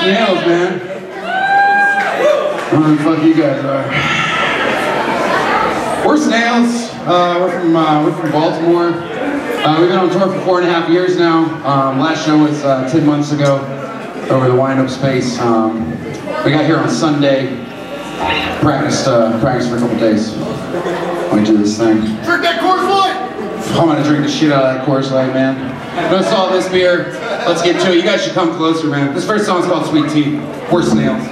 Snails, man. Where the fuck you guys are? We're Snails. Uh, we're from uh, we're from Baltimore. Uh, we've been on tour for four and a half years now. Um, last show was uh, ten months ago over the wind-up space. Um, we got here on Sunday. Practiced uh, practiced for a couple days. We do this thing. Drink that Light! I'm gonna drink the shit out of that Coors Light, man. Let's all this beer. Let's get to it. You guys should come closer, man. This first song's called Sweet Tea. We're snails.